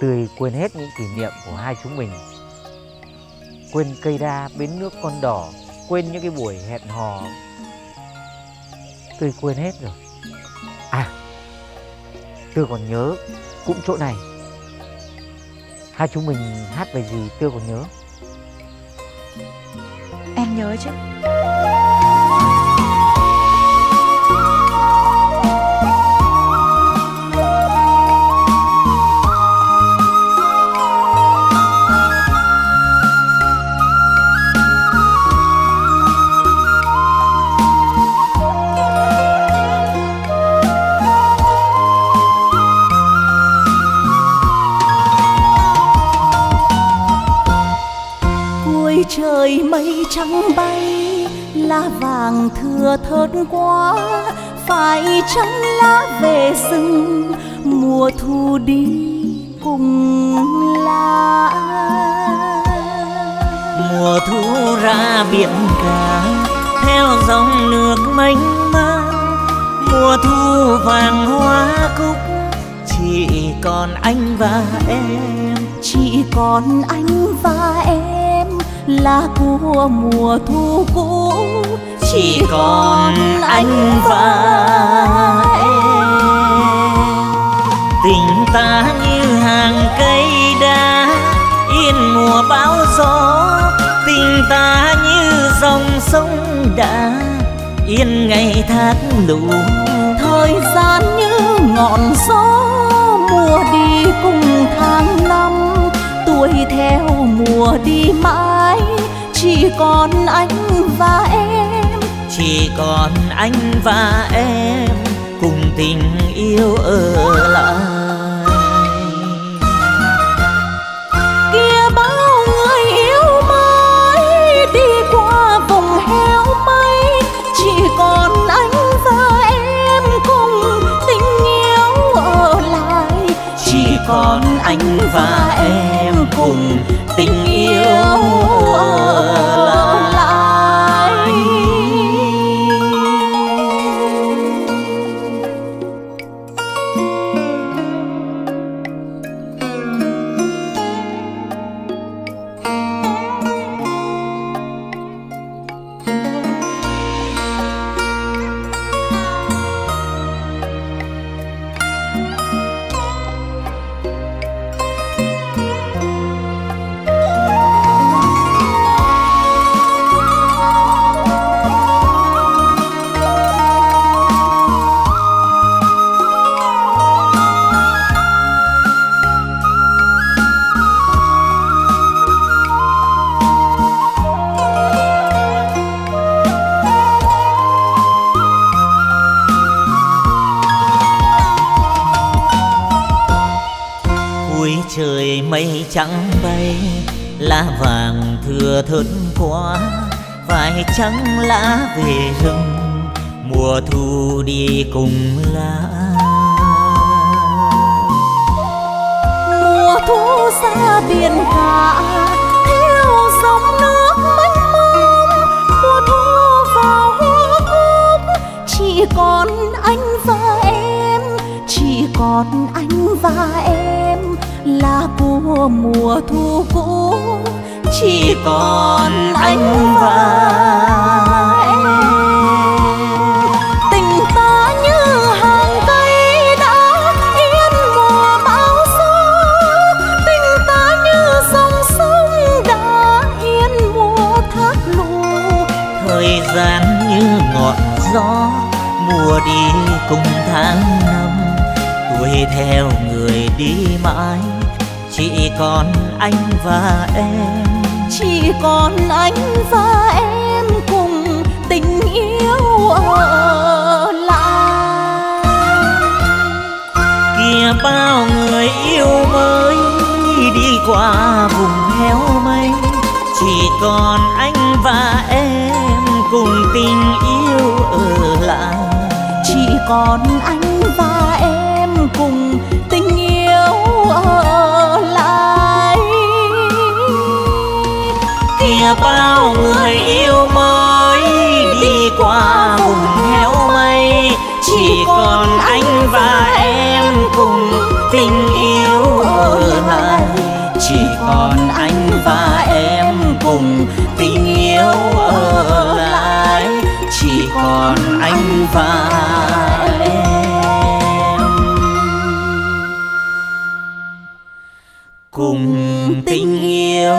Tươi quên hết những kỷ niệm của hai chúng mình. Quên cây đa bến nước con đỏ, Quên những cái buổi hẹn hò. Tươi quên hết rồi. À Tươi còn nhớ cũng chỗ này. Hai chúng mình hát về gì Tươi còn nhớ? Em nhớ chứ. Trời mây trắng bay lá vàng thưa thớt quá phải chăng lá về rừng mùa thu đi cùng lá. Mùa thu ra biển cả theo dòng nước mênh mang. Mùa thu vàng hoa cúc chỉ còn anh và em. Chỉ còn anh và em là của mùa thu cũ chỉ còn anh và em tình ta như hàng cây đá yên mùa bão gió. Tình ta như dòng sông đã yên ngày thác lũ. Thời gian như ngọn gió mùa đi cùng tháng năm. Tuổi theo mùa đi mãi chỉ còn anh và em. Chỉ còn anh và em cùng tình yêu ở lại. Cuối trời mây trắng bay, lá vàng thừa thớt quá. Phải trắng lá về rừng, mùa thu đi cùng lá. Mùa thu xa biển cả, theo dòng nước mênh mông. Mùa thu vào hoa cúc, chỉ còn anh và em, chỉ còn anh và em của mùa thu cũ, chỉ còn anh và em. Tình ta như hàng cây đã yên mùa bão gió tình ta như dòng sông đã yên mùa thác lũ. Thời gian như ngọn gió, mùa đi cùng tháng năm, tuổi theo người đi mãi chỉ còn anh và em. Chỉ còn anh và em cùng tình yêu ở lại. Kia bao người yêu mới đi qua vùng heo mây. Chỉ còn anh và em cùng tình yêu ở lại. Chỉ còn anh và em tình yêu ở lại chỉ còn anh và em. Cùng tình yêu